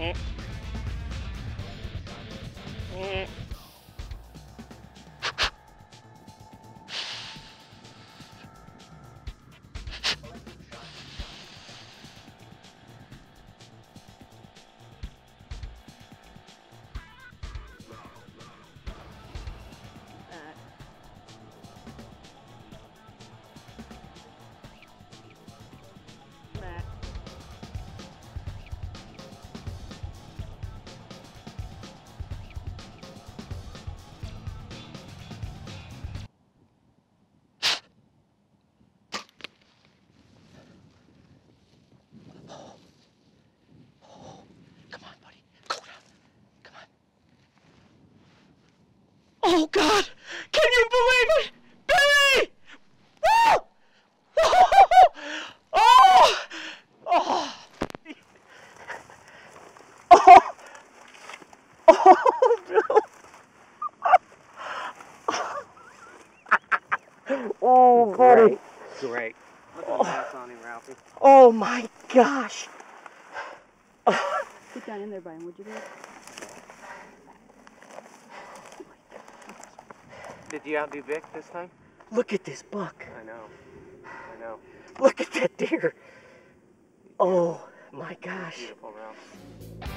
うん。Oh, God! Can you believe it? Billy! Woo! Woo! Oh! Oh! Oh! Oh, Bill! Oh, buddy. Great. Look at the mess on him, Ralphie. Oh, my gosh. Get down in there by him, would you do? Did you outdo Vic this time? Look at this buck. I know. I know. Look at that deer. Oh, my gosh. Beautiful, Ralph.